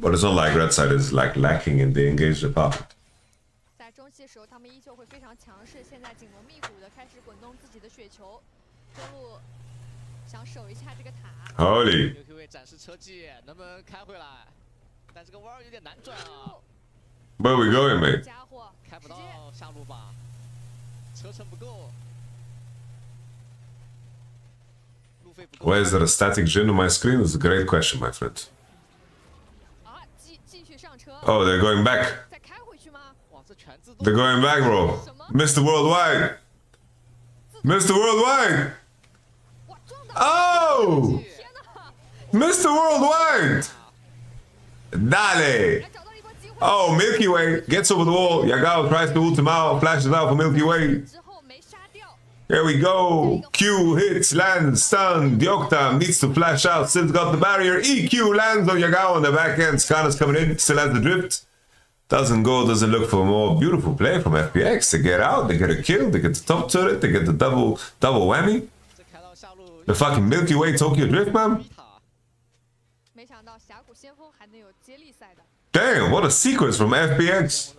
But it's not like Red Side is like lacking in the engaged department. 在中期的时候，他们依旧会非常强势，现在紧锣密鼓的开始滚动自己的雪球，中路想守一下这个塔。 Holy. QQ 展示车技能不能开回来？但这个弯儿有点难转啊， Where we going, mate? 家伙开不到直接下路吧，车程不够，路费不够。 Why is there a static gin on my screen? It's a great question, my friend. Oh, they're going back. They're going back, bro. Mr. Worldwide. Mr. Worldwide. Oh! Mr. Worldwide. Dale. Oh, Milky Way gets over the wall. Yagao tries to ult him out, flashes out for Milky Way. Here we go. Q hits, lands, stun. Diokta needs to flash out. Siv's got the barrier. EQ lands on Yagao on the back end. Skarner's coming in. Still has the drift. Doesn't go, doesn't look for more. Beautiful play from FPX. They get out, they get a kill, they get the top turret, they get the double double whammy. The fucking Milky Way Tokyo Drift, man. Damn, what a sequence from FPX.